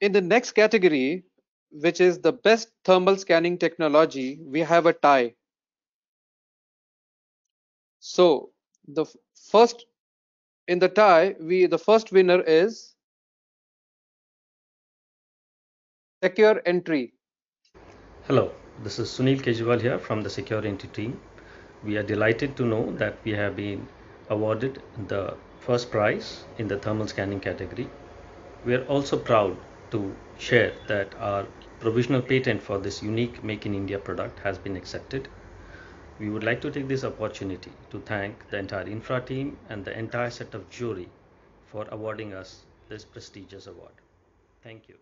In the next category, which is the best thermal scanning technology, we have a tie. So the first in the tie, we the first winner is Secure Entry. Hello, this is Sunil Kejriwal here from the Secure Entry team. We are delighted to know that we have been awarded the first prize in the thermal scanning category. We are also proud to share that our provisional patent for this unique Make in India product has been accepted. We would like to take this opportunity to thank the entire iNFHRA team and the entire set of jury for awarding us this prestigious award. Thank you.